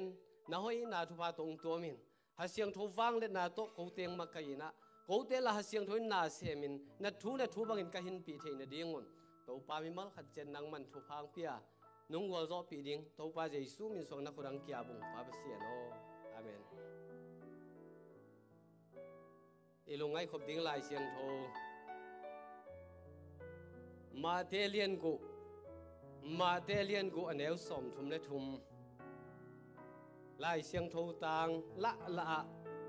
pen na hoi na thu pa tong to min. Ha siang tho wang le na to ko teng ma kai na ko te la ha siang thoi na se min. Na thu na thu bangin ka hin pi the na dingon to pa mi mal khat chen nang man thu phang pia. Nung wal zo pi ding. To pa jesu min song na khurang kia bung pa ba sian o amen. E Ilungai khop ding lai siang tho. Ma te lien gu ma te lien gu anel som thum le thum. ลายเสียงทูตังละละ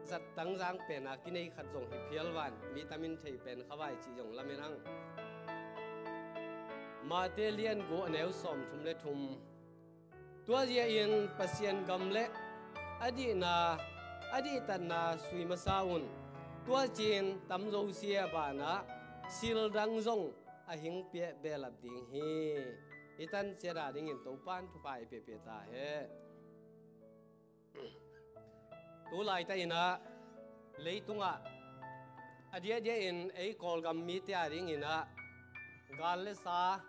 จัดตั้งจางเป็นอากินในขัดสงให้เพียววันมีตามินไทยเป็นขวายจีจงละไม่นั่งมาเตเลียนกูแนวสมทุมเลทุม ตัวเยียอินปเซียนกำเละอดีนาอดีตนาสุยมาซาอุนตัวจีนตำโจเสียบานะสิลดังจงอหิงเปียเบลับดิงฮีอิตันเจดาดิงินตัวปานทุปไปเปียเปียตาเฮ tu lai ta ina lấy tung à à dia in ấy call gam mi tia ring ina gal le sa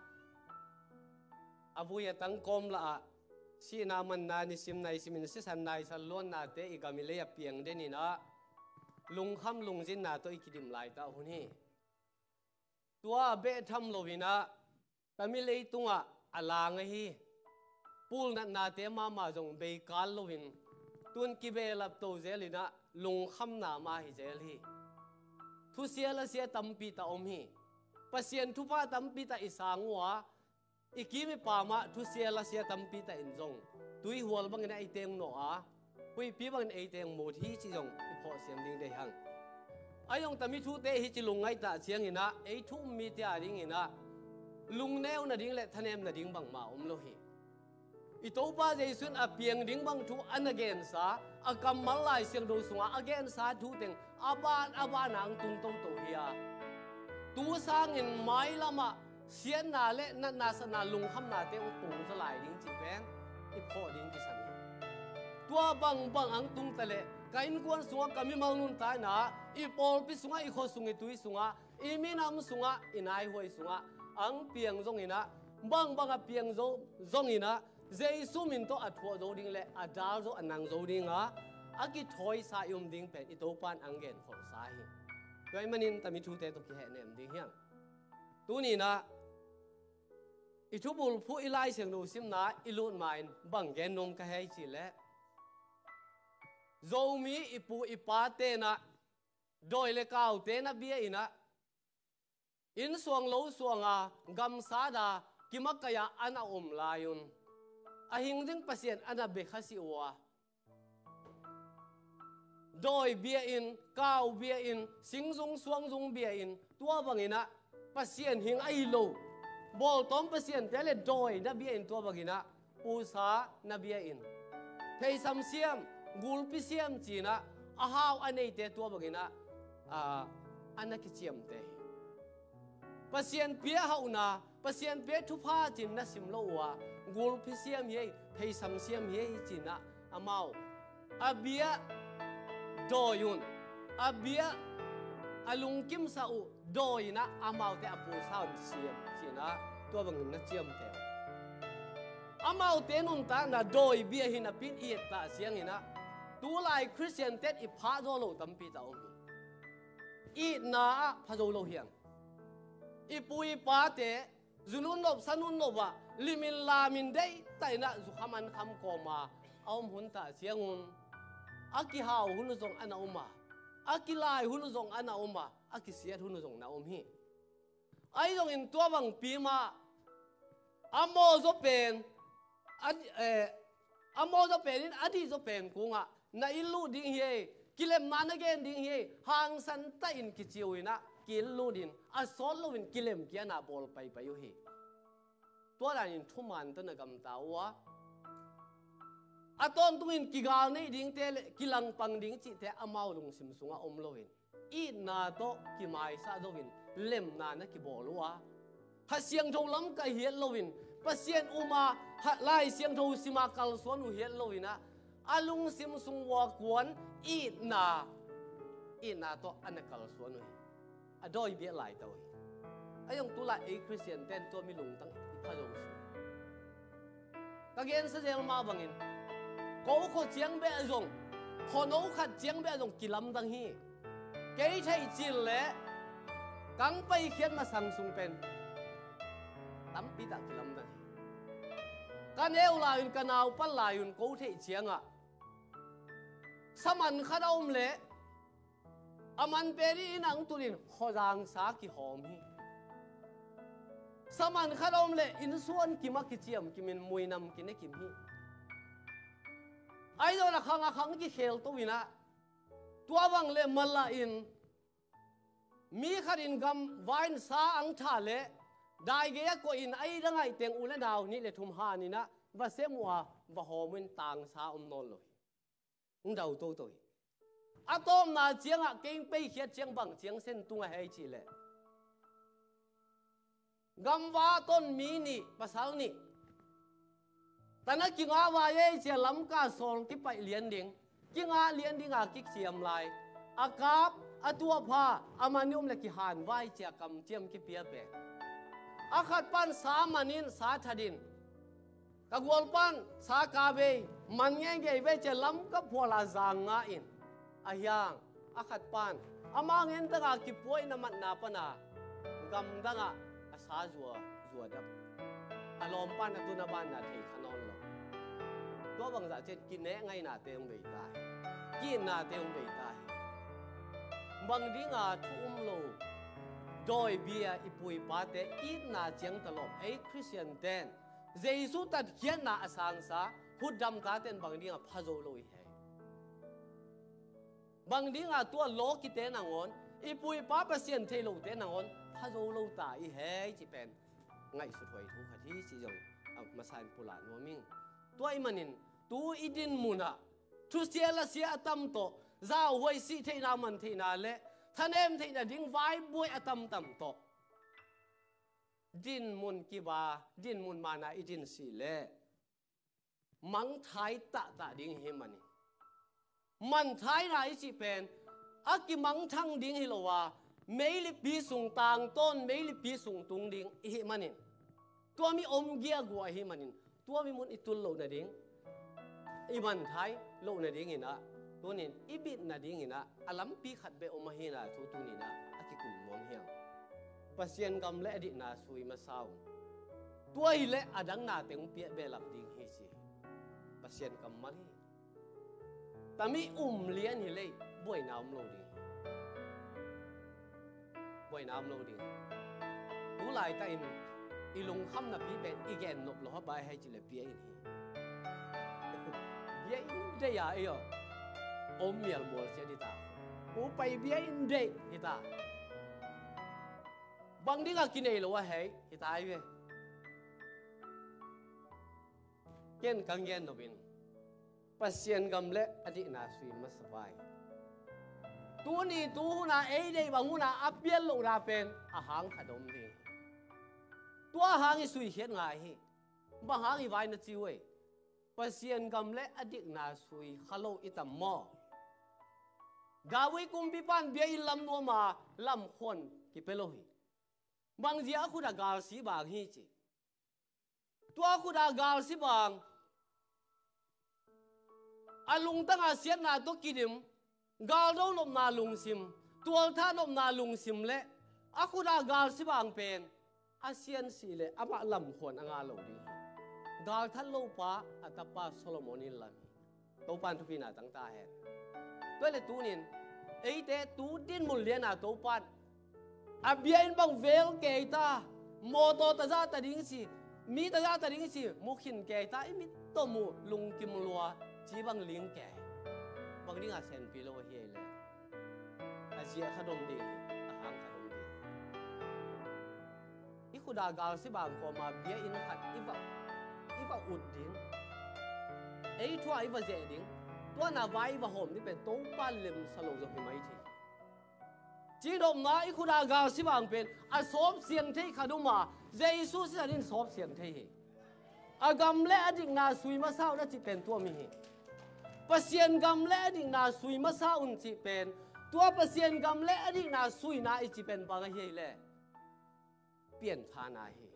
avuya tang kom la si na man na ni sim nai simin si san nai san lon na te i gam le ya piang de ni na lung kham lung jin na to ikidim lai ta huni. Tua be tham lo vina tamilei tunga alang hi pul na na te ma ma jong be kal lo vin tuân kỳ bê lập tổ dễ lì na lùng khăm nà ma hi dễ lì thu xia là xia tâm pi ta om hi pasien thu pa tâm pi ta isang wa iki mi pa ma thu xia là xia tâm pi ta in zong tui hual bang na iteng no a hui pi bang na iteng mo thi chi zong i xem siam ding de hang ayong tami thu te hi chi lung ngai ta chiang ina ei thu mi ti a ding ina lung neo na ding le thanem na ding bang ma om lo hi ito pa Jason a piang ding bang thu an again sa a kam mal lai siang do sunga again sa thu teng aban aban ang tung to to hiya. Tu sang in mai lama, sian na le na na sa na lung kham na te u tu sa lai ding chi pen i pho ding ki san tua bang bang ang tung tale kain kuan sunga kami mang nun ta na, i pol pi sunga, i kho sungi tui sunga, i mi nam sunga inai hoi sunga. Ang piang zong ina, bang bang a piang zong zong ina Giêsu mình to athua zo ding le adal zo anang zo ding a aki thoi sa yum ding pen ito pan angen khol sa hi. Toy ta mi chú te to ki he nem đi hiang. Tu ni na itu bul phu ilai siang đồ sim na ilut main bằng gen nom cái hay chỉ le. Zo mi ipu ipa te na, doi le cao te na bia ina in suang lâu suang à gam sa da kimakaya ana om um layun ahing ding pasien ana be khasi wa doi bia in kau bia in, sing zung suang zung bia in, tua bangina pasien hing ai lo. Bol tom pasien tele doi na bia in tua bangina pusa na bia in. Thei sam siam, gul pi siam china ahaw anei te tua bangina a, ana ki chiam te. Pasien pia hauna pasien pe thu pha chin na sim lo wa gol phi siam ye phei sam siam ye chin na. Amao abia doyun abia alung kim sa u doyna amao te apu sa siam chin na. To bang na chiam te amao te nun ta na doy bia hin a pin i ta siang ina tu lai christian tet i pha zo lo tam pi ta om i na pha zo lo hiang. I pui pa te zulun nop sanun nova limin lamin dei, tai na zu khaman kham ko ma aum hun ta siangun. Aki hau hunu zong ana uma. Aki lai hunu zong ana uma. Aki siat hunu zong na um hi. Ai zong in tua bang pi ma. Amo zo pen. Ad eh amo zo pen in, adi zo pen kunga. Na ilu ding hi e. kilem man again ding hi e. hang san ta in ki kichiwina kil ludin a sol lovin kilem kia na bol pai pai hi tua là in thu man tan gam ta wa a ton tu in kigal nei ding te kilang pang ding chi te amau lung sim sunga om lovin i na to ki mai sa dovin lem na na ki bol wa ha siang tho lam ka hiet lovin pasien uma ha lai siang tho sima kal suan u hiet lovina alung sim sung wa kwan i na i na to anakal suan u adoi bia lai tao ayong tula a christian ten to mi lung tang khajong su kagen sa jel ma bangin ko khó chiang be dùng khó nấu khát chiang be dùng kilam dang hi. Cái thầy chil lẽ cắn bay khiến mà sang sung pen tắm pi tạ kilam dang hi. Kan eo la yun kan au pal la yun ko thầy chiang à saman khát ông lẽ aman peri inang turin hojang sa ki hom hi saman khalom le in suan ki ma ki chiam, ki min muinam ki ne kim hi ai do la khanga khang ki khel to wina tua wang le malla in. Mi kharin gam, vain sa ang tha le dai ge ko in ai da ngai teng ula daw ni le thum ha ni na. Va se muwa va homin tang sa um non lo ung dau to to atom na chiang a keng pe khiat chiang bang, chiang sen tunga hai chi le gamwa ton mi ni pasal ni. Tana kinga wa ye che lam ka sol ki pai lian ding. Kinga lian ding a ki chiam lai. Akap atua pha amanium le ki han vai che kam chiam ki pia pe. Akhat pan sa manin sa thadin ka gwal pan, sa ka be man nge ge ve che lam ka phola zanga in. Ahyang akhat pan amang en ta ki poi na mat na pa na. Gam da nga khá rùa rùa đập à lòm ban là tu na ban là thầy khăn non lò có bằng giả chết kinh né ngay là tê bị tai, kinh là tê bị tai. tài bằng đi ngà thu um lò đòi bia ipui ba tê ít là chàng tà lòm ấy Christian tên dây su tật khiến là asang sa hút đâm cá tên bằng đi ngà phá dô lôi hề bằng đi ngà tua lô kì tê nàng on, ipui ba pa siên thê lô tê nàng on ha zo lâu ta i he chỉ pen ngay su thoi thu kha thi chi jong ak masan pula no ming toi manin tu idin muna thu sia la sia tâm tổ giao wai si thei na man thei na lệ thân em thei na ding vai boi tâm tâm tổ din mun ki ba din mun mana idin si le mang thai ta ta ding he mani man thai rai chi pen aki mang thang ding hi lo wa mấy lì bí sùng tang tôn mấy lì bí sùng tung điện hi manin tua mi om gia gua hi manin tua mi muốn itul lâu na điện iban thái lâu na điện ina tua nên ibit na điện ina alam pi khát be om hi na thu tu ni na aki cùng mong hiang pasien cam lẽ đi na suy mà sao tua hi lẽ adang na tiếng pia be lap điện hi chi pasien cam mali Tami um lian hi lei boy na um lo đi pasien quay nam lâu đi. Tú lại ta in ilung khăm na pi ben igen nộp lo bài hay chỉ là bia in bia in à ấy ôm miệng mua xe đi ta. Bố bay bia in đi ta. Bằng đi ngà kinh lo hay ta ai về. Ken kang gen no bin pasien gam le adi na sui masawai tu ni tu huna ei dei bang huna apial lo ra pen a hang khadom ding tua hang i sui hiat ngai hi ba hang i vai na chi we pasien gam le adik na sui khalo itam mo gawi kum bi pan bia i lam no ma lam khon ki pelo hi bang zia khu da gal si bang hi chi tua khu da gal si bang alung tanga sian na to kidim gal do nom na lung sim tual tha nom na lung sim le akura gal si bang pen asian si le ama lam khon anga lo di. Gal than lo pa atapa solomon in lam to pan thu pina tang ta he. To le tu nin, ei te tu din mul le na to pan. Abia in bang vel ke ta, mo to ta za ta ding si, mi ta za ta ding si, mu khin ke ta mi to mu lung kim lua, chi bang ling ke. มักนี่อาเซนพีโลเฮียเลยอาเซียขดงดีอาหางขดงดีอีขุดากาลสิบางกมาเบียอินขัดอีฟะอีฟะอุดดิ้งเอ้ยทัวอีฟะเจดิ้งตัวนาไว้วะหอมนี่เป็นตู้ปั้นลิมสโลงจะพิมัยทีจีดมนะอีขุดากาลสิบางเป็นอาสอบเสียงเทขนุมาเจสุสิจันินสอบเสียงเทอากำเละอดิกนาสุยมาเศร้าและจิเป็นตัวมี pasien gam le ding na sui ma sa un chi pen. Tua pasien gam le ding na sui na i chi pen ba ga hi le. Pian tha na hi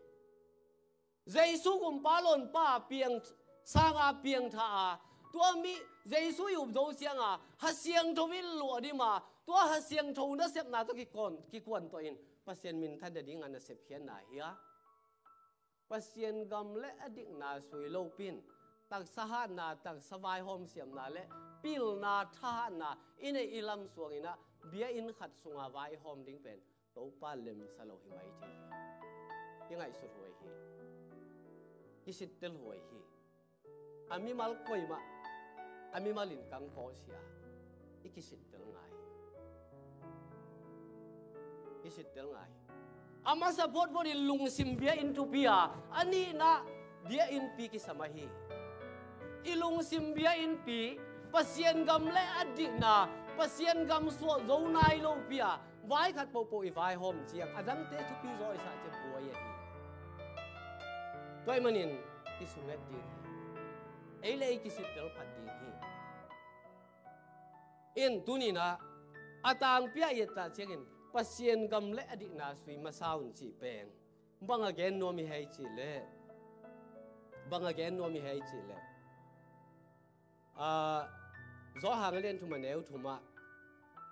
jesu gum pa lon pa piang sang a piang tha a. Tua mi Giêsu yu do siang à ha siang tho vil lu đi mà tua ha siang tho na sep na to ki kon ki kon to in. Pasien min tha de ding an sep hian na hiya pasien gam le ading na sui lo pin tak saha na tak savai hom siam na le pil na tha na ine ilam suang ina bia in khat sunga vai hom ding pen to pa lem salo hi mai chi yang ai sur hoi hi isit tel hoi hi ami mal koi ma ami malin kang ko sia ikisit tel ngai isit tel ngai ama support body lung sim bia into bia ani na bia in pi ki samahi ilung simbia in pi, pasien gam le adik na, pasien gam so zo nai lo pia. Vai khat po po i vai hom chiang. Adam te thu pi zo isa che bua ye ni. Toy manin ki di ei le ki sit tel phat di hi in tunina atang pia ye ta chengin pasien gam le adik na sui ma saun chi pen. Bang again no mi hai chi le. Bang again no mi hai chi le à gió hàng lên thùng mà nếu thùng mà.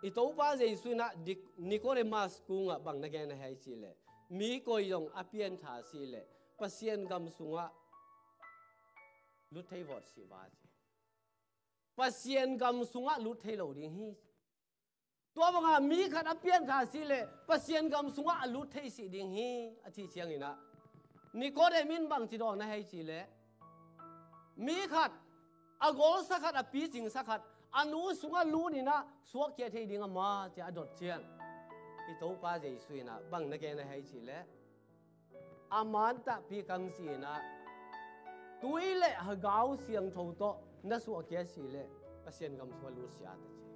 Ít tấu ba giây suy na Nicodemus cũng à bằng cái này hay chi lệ. Mi coi dòng apian thả si lệ. Pasien gam sunga lút thấy vọt si ba chi pasien gam sunga lút thấy lâu đi hi tua bằng à mi khát apian thả si lệ. Pasien gam sunga lút thấy si đi hi à chi chiang ina Nicodemus bằng chỉ đó này hay chi lệ. Mi khát agol sakhat api jing sakhat anu sunga lu ni na suak ke thei ding ma cha dot chen i to pa je sui na bang na ke na hai chi le aman ta pi kang si na tui le ha gao siang tho to na suak ke si le a sian gam su lu sia ta che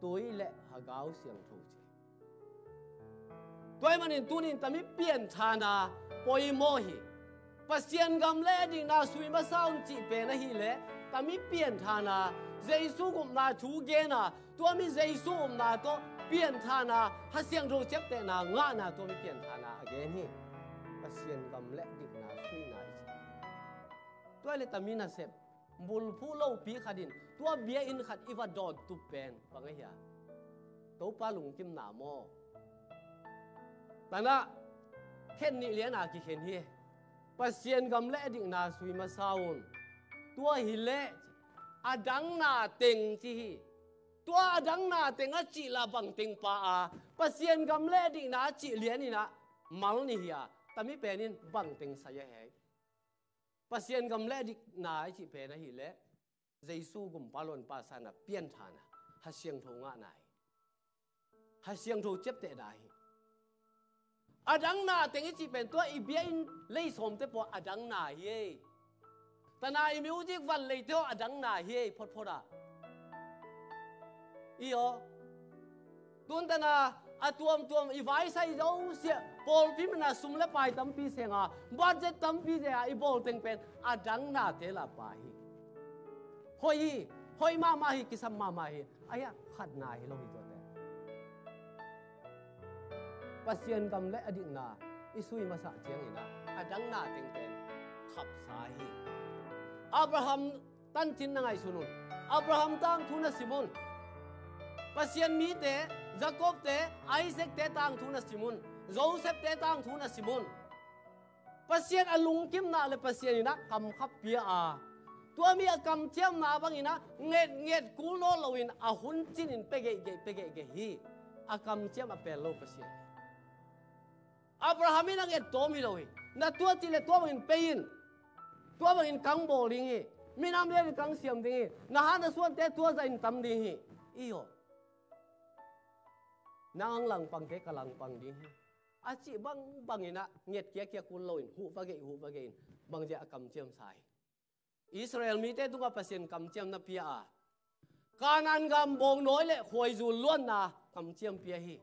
tui le ha gao siang tho che toy manin tunin tami pian thana poi mo hi pasien gam le ding na sui ma saun chi pe na hi le. Tami pian thana jesu gum na thu ge na. To mi jesu um na to pian thana ha siang ro chep te na, nga na to mi pian thana again hi pasien gam le ding na sui na chi. To le tami na sep. Bul phu lo pi khadin to bia in khat iwa dot tu pen. Pang hi to pa lung kim na mo. Tana khen ni lian a ki khen hi pasien gam le ding na sui ma saun tua hi le adang na teng chi hi. Tua adang na teng a chi la bang teng pa a. Pasien gam le ding na chi lian ni na mal ni hi a. Tami penin bang teng sa ye he pasien gam le dik na chi pe na hi le jaisu gum palon pa sana pian thana ha siang tho nga nai ha siang tho chep te dai อาดังนาเต็งจีเป็นตัวอีเบียนเลยสมเตปออาดังนาเฮแตนายมิวจิกวันเลยเตออาดังนาเฮพอดพอดะอีอตุนตนาอาตัวมตัวมอีไว้ใส่เราเสียบอลพิมนาสุ่มเละไปตั้มพีเสงอะบัดเจ็ตั้มพีเสียอีบอลเต็งเป็นอาดังนาเทลาไปฮอยฮอยมามาฮิกิสัมมามาฮิอายะขัดนาฮิเราฮิตัว pasien kam le adik na isui masa chiang ina adang à na ting ten khap sa hi. Abraham tan tin na ngai sunun abraham tang thuna simon. Pasien mi te jacob te isaac te tang thuna simon. Joseph te tang thuna simon. Pasien à alung kim na le pasien ina kam khap pia a tua mi kam chiam na bang ina nget nget kul no loin a hun chin in pege ge pege ge hi. A kam chiam a pe lo pasien. Abraham nang et to mi loi na tua ti le tua bangin pein tua bangin kang bo ling hi. Mi nam le kang siam ding hi. Na han na suan te tua za in tam ding hi. Iyo. Nang lang pang te kalang pang ding hi. A chi bang ina nget kia kia kun loin hu va ge hu va ge bang ja kam chiam sai. Israel mi te tunga pasien kam chiam na pia a. Kanan gam bong noi le khoi zu luôn na kam chiam pia hi.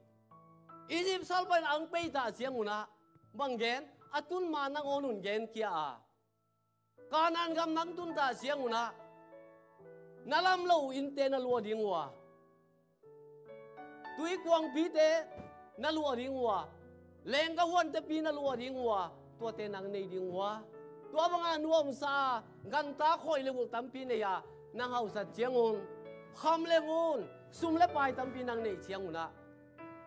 Egypt salpan ang peita siyang una banggen atun manang onun gen kia a kanan gam nang tun ta siyang una nalam lo inte na luo ding wa tui kwang pi te na luo ding wa leng ka huan te pi na luo ding wa to te nang nei ding wa tua banga nuam sa gan ta khoi le wul tampi ne ya nang hau sa chiangun kham le ngun sum le pai tampi nang nei chianguna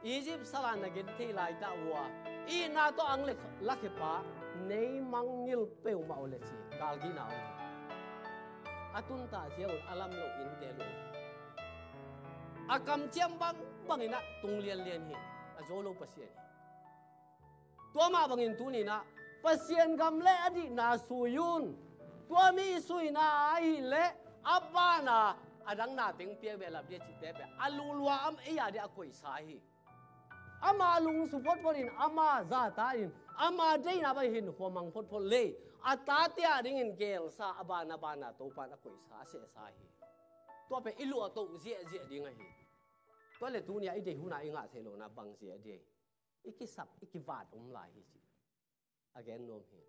Egypt sala na gen thei lai ta wa i na to ang le lakhe pa nei mang nil peu ma ole chi kal gi na atun ta chiang alam lo in te lo akam chem bang bang ina tung lian lian hi a zo lo pasien tua ma bang in tu ni na pasien gam le adi na suyun tua mi su na ai le abana adang na. Ting pia be la bia chi te be alulwa am e ya de akoi sa hi ama lung su phot phot in, ama za ta in, ama dei na ba hin ho mang phot phot le. Ata tia ding in gel sa abana bana to pa na koi sa se sa hi. To pe ilu to zia zie ding hi. To le tu ni ai de hu na inga se lo na bang zia de iki sap iki vat um lai hi chi again, nom hi.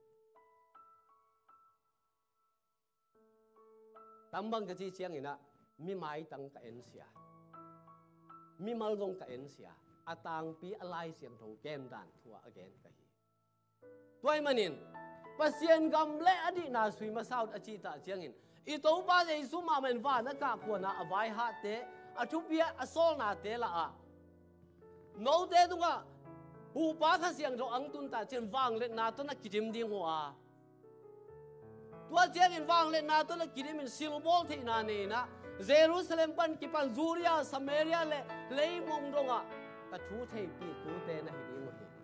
Tambang ka chi chiang ina, mi mai tang ka en sia. Mi mal dong ka en sia atang pi alai siam tho kem dan thua again ka hi. Toy manin, pasien gam le adi na sui ma saut achi ta chiang in. I to ba je su ma men va na ka ko na avai ha te, a thu pia a sol na te la a. No te tu nga hu pa kha siang tho ang tun ta chen wang le na to na kidim ding ho a tua chiang in wang le na to na kidim in silbol the na ne na. Jerusalem pan ki Zuria, Samaria le lei mong donga ta thu thei pi tu te na hi đi ding hi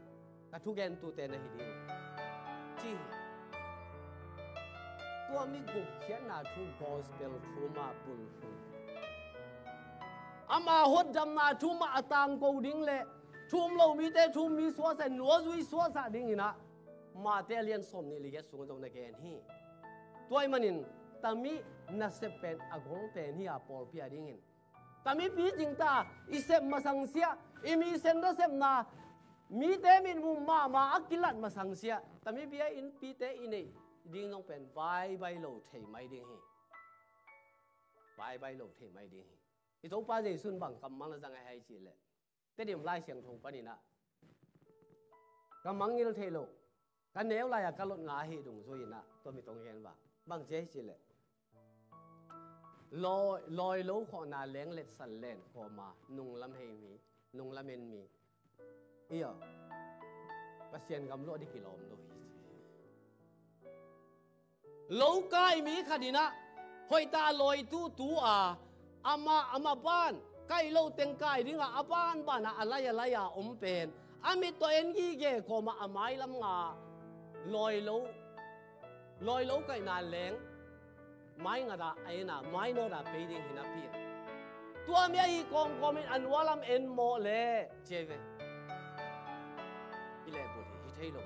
ta thu gen tu te na hi ding chi tua mi gup khian na thu gospel thu ma pul khu ama hot dam na thu ma atang ko ding le thum lo mi te thum mi so sa no zui so sa ding ina ma te lian som ni li ge sung dong na gen hi tuai manin tami na sepen agong te ni a pol pia ding in tami pi jing ta isep masang sia, imi sen da sem na. Mi te min mu ma ma akilat masang sia. Tami bia in, pi te ine ding nong pen, vai vai lo thei mai ding hi vai vai lo thei mai ding hi i to pa je sun bang, kam mang la jang ai hai chi le. Te dim lai siang thong pa ni na. Kam mang ngil thei lo. Kan neu lai ya ka lot nga hi dung zo ina to mi tong hen ba. Bang je chi le. ลอยลอยลูกขอนาแลงเล็ดสันเล็ดพอมานุงลำเฮมีนุงลำเมนมีเอี่ยประเซียนกำลัวดิกิโลมโลหิตโลกายมีคดีนะหอยตาลอยตู้ตู้อาอามาอามาบ้านใกล้โลเต็งไกาดิ่งอาบ้านบ้านอะไรอะไรอะอมเป็นอามิตัวเอ็นกี้เย่ก็มาอามายลำงาลอยลูกลอยโลไก่นานแรง mai nga da ai na mai no da pe ding hina pi tua mi hi kong komin an walam en mo le cheve ile bu hi thei lo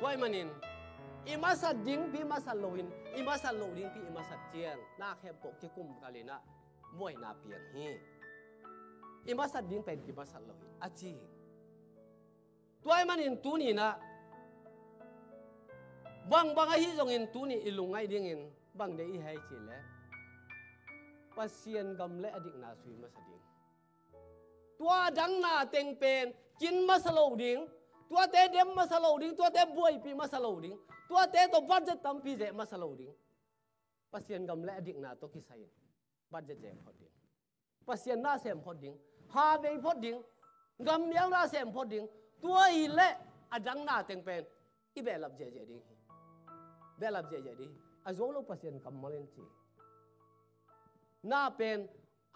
toy manin ima sa ding pi ma sa loin ima sa lo ding pi ima sa chiang na khe pok ki kum kalina moi na piang hi. Ima sa ding pen ki ma sa loin a chi toy manin tu ni na bang bang hi jong in tu ni ilungai ding in bằng de i hai chi le, pasien gam le adik na suy mà sa ding. Tua dang na teng pen kin mà sa lo ding. Tua té dem mà sa lo ding, tua té buai pi mà sa lo ding. Tua te to budget tam pi je mà sa lo ding. Pasien gam le adik na to ki sai. Budget je phot ding. Pasien na sem phot ding. Ha be phot ding. Gam yang na sem phot ding. Tua i le adang na teng pen. I be lap je je ding. Be lap je je ding a zo lo pasien kam malen chi na pen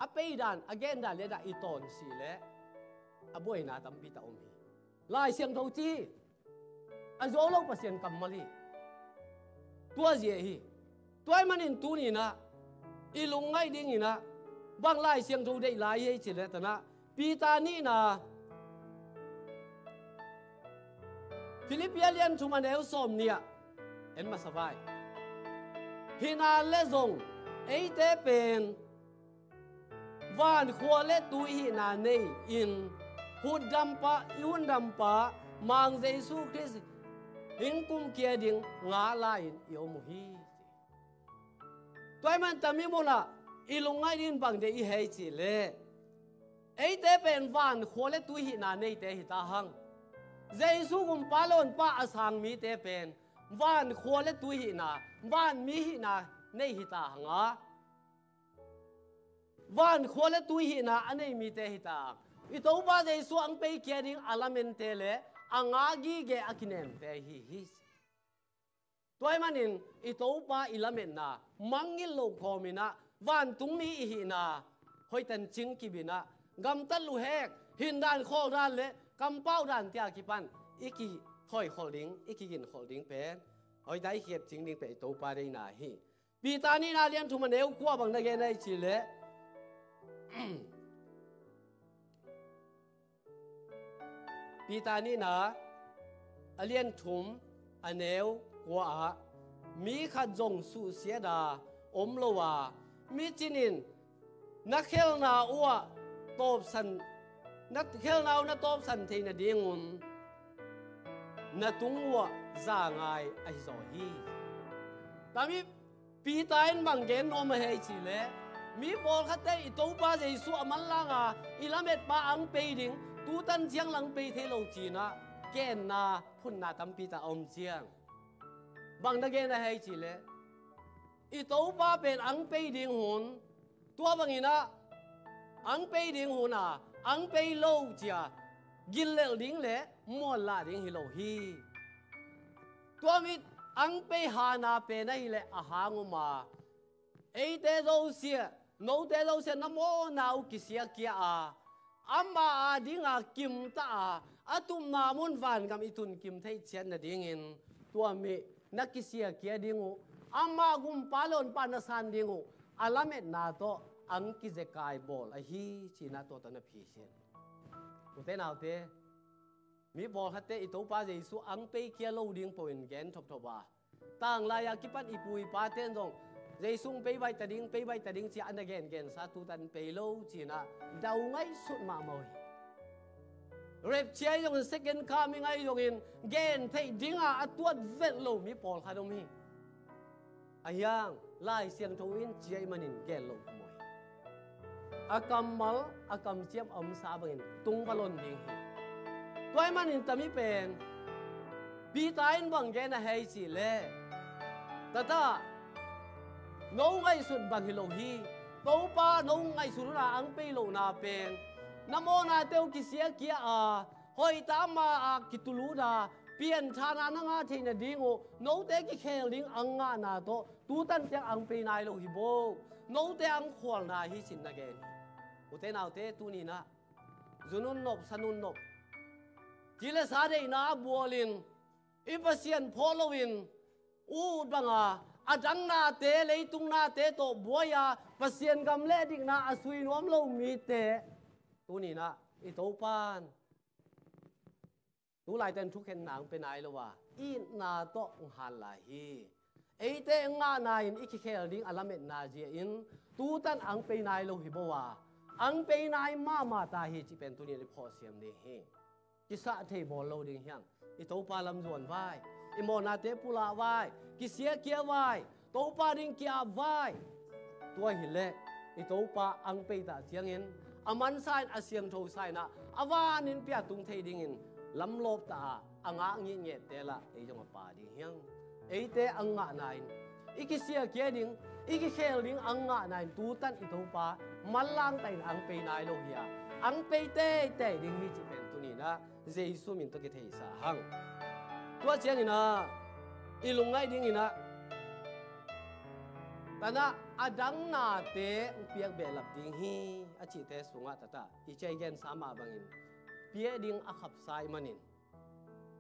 a pei dan again da le da i ton si le a boy na tam bi ta om hi lai siang tho chi a zo lo pasien kam mali. Tua je hi. Tuai manin tu ni na i lung ngai ding ina bang lai siang tho dei lai ye chi le ta na pi ta ni na. Philippian chuman el som nia sao vậy? Hina le zong ei te pen van khua le tu hi na nei in hut dam pa yun dam pa mang jesu christ in kum kia ding, nga la in yo mu hi toy man tami mo la ilungai din bang de i hei chi le. Ei te pen van khua le tu hi na nei te hi ta hang jesu kum palon pa asang mi te pen van khua le tu hi na van mi hi na nei hi ta hanga van khua le tu hi na anei mi te hi ta i to ba dei su ang pe kia ding alamen à te le anga à gi ge akinem à te hi hi toy manin i to ba ilamen na mangil lo khomina van tung mi hi na hoi tan ching ki bina gam tan lu hek hin dan khol dan le kam pau dan tia ki pan iki คอยขอลิงอีกินขอลิงเป็นหอยได้เขียบจริงลิงเป็ตัวปลาได้นาฮีปีตานี่นาเลียนทุมันเอวกว่าบางนาเกนได้ชิเลปีตานี่นาเลียนทุมอันเอวกว่ามีขัดจงสูเสียดาอมลว่ามีจินินนักเขลนาอ้วตบสันนักเขลนาวนตบสันเทนดีงุน na tungwa za ngai ai zo hi. Tami, pi tain bang gen no ma hei chi le. Mi bol khate i to ba je su aman la nga. Ilamet ba ang pe ding. Tu tan jiang lang pe the lo chi na. Ken na, phun na tam pi ta om jiang. Bang na gen na hei chi le. I to ba pen ang pe ding hun. Tua bang ina ang pe ding hun à ang pe lo chia gil le ding le mo la ding hi lo hi tua mi ang pe ha na pe na hi le a ha ngu ma ei te zo sia no te zo sia na mo na u ki sia kia a amma a ding a kim ta à. à a atum na mun van kam itun kim thei chen na ding in. Tua mi na ki sia kia ding u amma gum palon pa na san ding u à alamet na to ang ki je kai bol a hi chi na to ta na phi sin cụ te nào thế? Mi bol hatte i to pa je su ang pe kia lâu ding po gen thop ba tang lai ya ki pat pa ten dong sung pe bai ta ding pe bai ta ding chi an again gen sa tu tan pe lo chi na dau ngai sut ma moi rep chia yong second coming ai yong in gen thei dinga atuat vet lo mi pol kha dom hi. Ayang lai siang tho in chia manin gen lâu a kam mal a kam chiap om sa bangin tung balon ding hi. Toy man in tami pen. Bi tain bang ge na hei chi le. Tata no ngai sun bang hi lo hi. To pa no ngai sun ra ang pe lo na pen. Namo na teu ki sia kia a. Hoi ta ma a kitulu da pian tha na na nga theina dingo no te ki khel ding ang nga na to. Tu tan te ang pe nai lo hi bo. No te ang khol na hi sin na gen u te nào te tu ni na. Zunun nop sanun nop là sa đây na, bùa buolin ipasian polowin u banga adang à, à na te lấy tung na te to buaya pasien gam le dik na à asui nuam lo mi te tu ni na i to pan. Tu lai ten thu khen nang pe nai lo wa i na to han la hi. Ei te nga na in iki khel ding alamet na je in. Tu tan ang pe nai lo hi bo wa ang pe nai ma ma ta hi chi pen tu ni le pho siam de he. ki sa the bo lo ding hiang. I to pa lam zon vai. I mo na te pula vai. Ki sia kia vai. To pa ding kia vai. Tua hi le i to pa ang pe ta chiang in aman à sain asiang à tho sai na. À Awa nin pia tung thei ding in lam lop ta anga ngi nge te la e jong pa ding hiang. E te anga nain ikisia kia ding iki ding anga nain tu tan i to pa malang tain ang pe nai lo hiya ang pe te te ding hi chi pen tu ni na jesu min to ke thei sa hang tua chiang ina ilungai ding ina tana adang na te upiak be lap ding hi achi te sunga tata i chai gen sama bangin pia ding akhap sai manin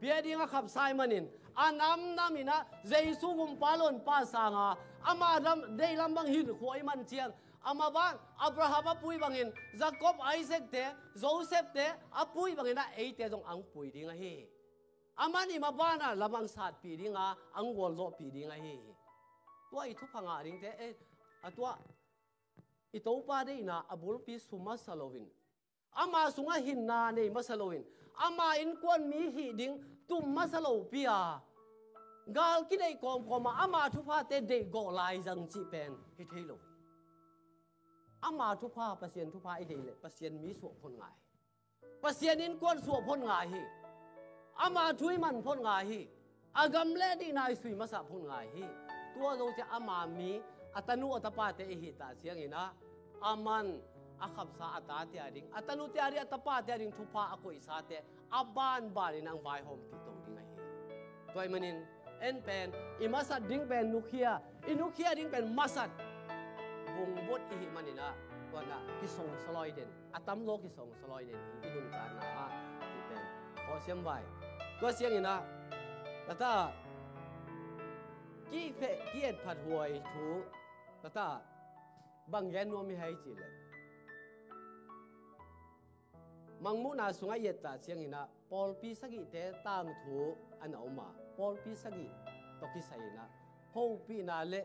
pia ding akhap sai manin anam namina jesu gum palon pa sanga ama ram dei lambang hin khoi man chiang ama bang, abraham apui bangin, jacob, isaac te, joseph te, apui bangin na, ei te jong ang pui ding hi. Amani mabana lamang sat pi dinga ang wol lo pi dinga hi. Tua i thu phanga ring te eh, e atua i to pa de na abul pi suma salovin ama sunga hin na nei masalowin ama in kwan mi hi ding, tum masalo pia gal ki dei kom koma ama thu pha te de go lai jang chi pen, hi thelo thu pha pasien thu pha i de le pasien mi su phon ngai pasien in kwan su phon ngai hi ama thui man phon ngai hi agam le di nai sui masa phun ngai hi tua lo cha ama mi atanu atapa te hi ta siang ina aman akhap sa ata te ading atanu te ari atapa te ading thupa akoi sa te aban bari nang vai hom ki to ding hi toy manin en pen imasat ding pen nukhia inukhia ding pen masat bung bot hi manina ตัวน่ะกิส่งสลอยเด่นอาตัมโลกิส่งสลอยเด่นที่ดุงการนะฮะที่เป็นพอเสียงไว้ตัวเสียงนี่นะแต่ถ้ากี่เพกี่เอ็ดผัดหวยถูแต่ถ้าบางแกนนัวมีให้จีเลยมังมุนาสุงไอเย็ดตาเสียงนี่นะปอลปีสกิเตตามถูอันเอามาปอลปีสกิตกิใส่นะโฮปีนาเละ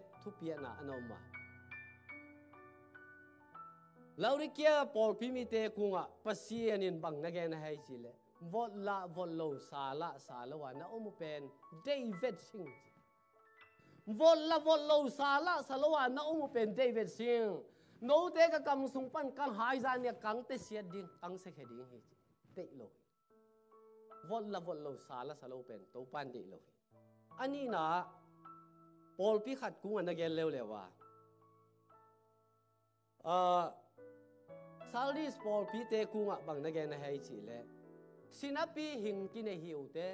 laurikia pol pimite kunga pasien in bang na gen hai chile. Vot la vot lo sala sala wa na omu pen david sing vot la vot lo sala sala wa na omu pen david sing no te ka kam sung pan kang hai za ne kang te sia ding kang se khe ding hi te lo vot la vot lo sala sala pen to pan de lo ani na pol pi khat kunga na gen lew lewa uh, à, saldi sport pi te kunga bang na gen hai chi le sinapi hing ki ne hiu te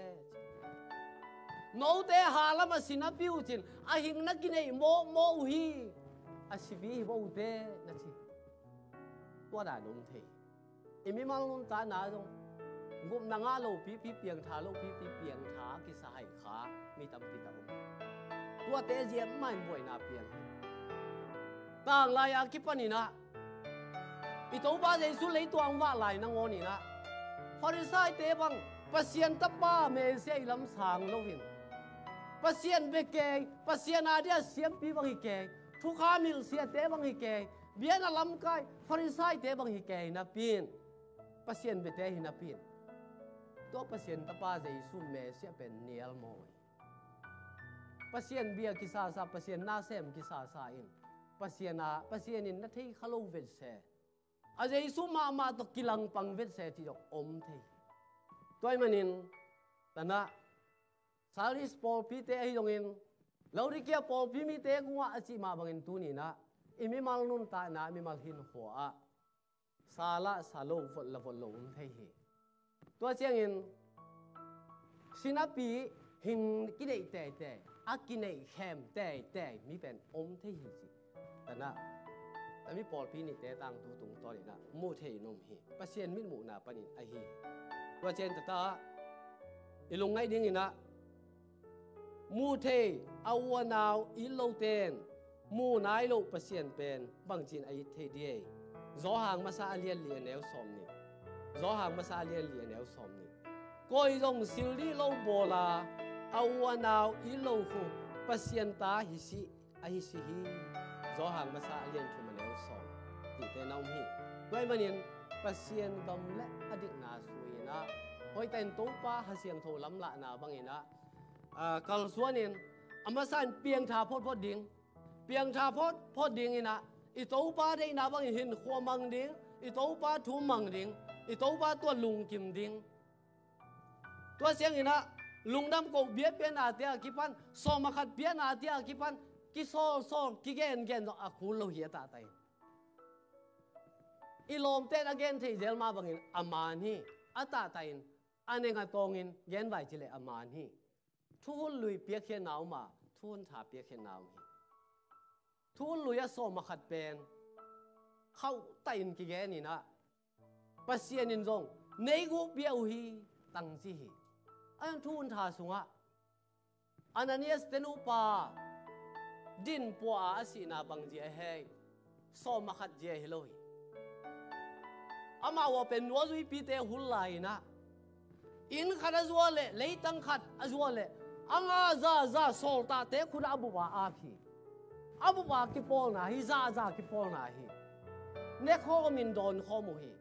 no te hala ma sinapi u chin a à hing na ki ne mo mo hi. A si vi bo te na chi tua da num the imi mang nun ta na dong ngum na nga lo pi pi piang tha lo pi pi piang tha ki sa hai kha mi tam pi ta um tua te je mai boy na piang tang la ya à, ki panina อีตัวบ้าจะสุเลยตัวว่าไหลนังโอนี่นะฟาริสัยเตบังปัสยันตบ้าเมเสียลำสางโลวินปัสยันเบเกยปัสยันอาเดียเสียมปีบังฮิเกยทุกขามิลเสียเตบังฮิเกยเบียนลำกายฟาริสัยเตบังฮิเกยนับปีนปัสยันเบเตหินับปีนตัวปัสยันตบ้าจะสุเมเสียเป็นเนียลโมยปัสยันเบียกิซาซาปัสยันนาเซมกิซาซาอินปัสยันอาปัสยันินนัทที่ขลุ่มเวเซ อาจจะสุมามาตกิลังปังเวทเสติจกอมเทตัวมันินแต่นะสาริสปอลพีเตไอจงอินเราริเกีาปอลพีมีเตกัวอาจิมาบังอินตูนี่นะอิมิมาลนุนตานะอิมิมาลหินหัวซาละซาโลฟลลฟลลงเทหตัวเชียงอินสินาปีหินกินไอเตเตอากินไอแคมเตเตมีเป็นอมเทหิจิแต่นะ ลพีนี่แต่ต่างตูตุงตอนนี้นะมูเทนมฮีปัสเซียนมิดมูนาปนินไอฮีว่าเจนตตาอีลงไงดิ้งนะมูเทอาวานาวอีโลเตนมูนายโลปัสเซียนเป็นบางจินไอเทเดียจอหางมาซาเลียนเลียนแนวสอมนี่จอหางมาซาเลียนเลียนแนวสอมนี่ก็อีลงซิลลี่โลโบลาอาวานาวอีโลหูปัสเซียนตาฮิซิไอฮิซิฮี gió hàng mà xa liên cho mình eo sống, thì tên ông hi vậy mà nhìn bà xiên cầm lẽ à ở điện nà suy na hồi tên tố ba hà xiên thổ lắm lạ nà bằng na à cầu xuống nhìn âm san piang thà phốt phốt điện piang thà phốt phốt điện na ít tố pa đây na bằng hình khoa măng điện ít tố pa thu măng điện ít tố pa tua lùng kim điện tua xiên na lùng năm cổ biết biết à tia kipan so mà khát biết à tia kipan กิโซโซกิเกนเกนอะคูลเฮียตาตายอีลมเตนอเกนที่เจลมาบังอินอามานีอาตาตายิอันเองกตองอินเกนไวจิเลอามานีทุนลุยเปียกเขนาวมาทุนถาเปียกเขนาวฮีทุนลุยโซมาขัดเป็นเข้าตายินกิเกนนี่นะปัสเซียนินจงในกูเปียวฮีตังซีฮีอันทุนถาสุงะอันนี้สเตนุปา a si na bang je he so makhat je hiloi. Ama wa pen no zui pi te hul lai na. In khana zua le le tang khat azua le. Anga za za sol ta te khuna abu ba a phi abu ba ki pol na hi, za za ki pol na hi. Ne kho min don kho mu hi.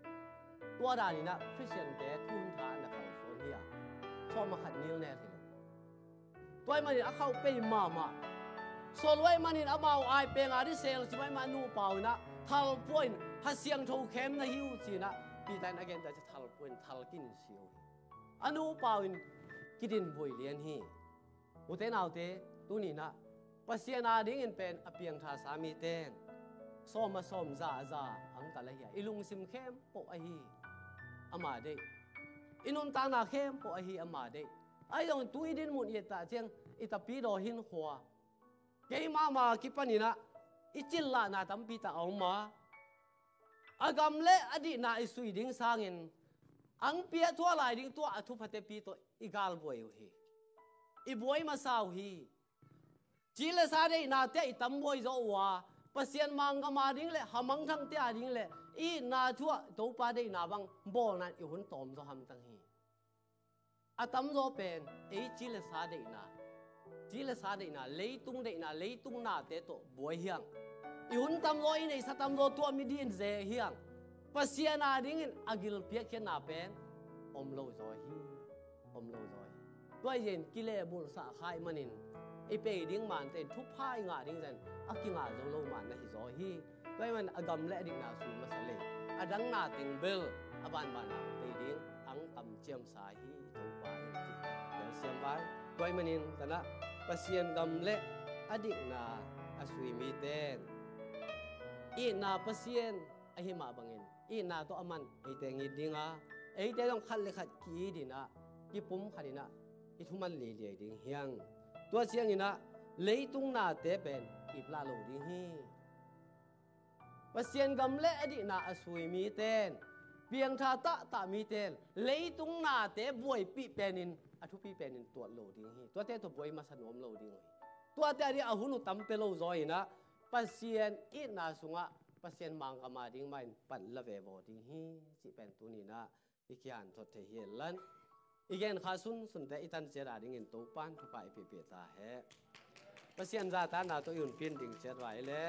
Tua da ni na, christian te thun tha na khau so ni ya so makhat nil ne thi toy ma ni a khau pe ma ma. ส่วนไว้มันินอาบาวไอเปงอาดิเซลสิไว้มานูเปล่านะทัลป่วยพัสเซียงโทเข้มนะฮิวสินะปีแต่นักเรีนแต่จะทัลป่วยทัลกินเสียวอันูเปล่านกิดินบุยเลียนฮีอุเทนเอาเตตุนี่นะพัสเซียนาดิ้งินเป็นอเปียงทาสามีเตนสอมมาสอมจ่าจ่าอังตะละเฮียอีลุงซิมเข้มโปไอฮีอามาเดอินุนตานาเข้มโปไอฮีอามาเดไอตรงตุยดินมุนเยตาเจียงอิตาปีโดหินหัว cái khwa ke ma ma ki ít chín là na tấm pi ta ong ma agam le adi na isui ding sangin, ang pia tua lai ding tua athu phate pi to igal boy hi i boy ma sao hi chỉ là sa đây na te itam boy zo wa pasien mang ga ma ding le, hamang thang te ding le, i na thua to pa đây na bang bo na i hun tom zo ham tang hi. Atam zo pen e chỉ là sa đây na chỉ là sa đây na lấy tung đây na lấy tung na thế to bồi hiang i hun tam loi này sa tam lo tua mi điên dễ hiang pasia na ding in agil pia khen na pen om lo rồi hi om lo rồi hi tôi yen kile bul sa khai manin ai pe ding man ten thu phai nga ding zen aki nga zo lo man na hi rồi hi tôi man agam le ding na su ma sa le adang na ting bel aban ban na pe ding ang tam chiam sa hi thu pa hi del manin pasien gam le, adik na asui mi ten. I na pasien, ahi ma bangin. I na to aman ai te ngi dinga ai te dong khat le khat ki dina ki pum khadina i thuman le le ding hiang. Tua siang ina leitung na te pen, i pla lo ding hi. Pasien gam le na asui mi ten. Piang tha ta ta mi ten. Leitung na te, buai pi penin อทุพีเป็นตัวโลดิงฮีตัวเตตัวบวยมาสนมโลดิงฮีตัวเตที่อาหุนุตั้มเตโลจอยนะปัสเซียนอีนาสุงะปัสเซียนมังกามาดิงไม่ปั่นละเววดิงฮีจีเป็นตัวนี้นะอีกอย่างทศเทียนลันอีกอย่างข้าสุนสุนแต่อีตันเจราดิงเงินโตัวปานทุกไปเปียตาเฮปัสเซียนราตานาตัวอื่นพินดิงเจรไว้เลย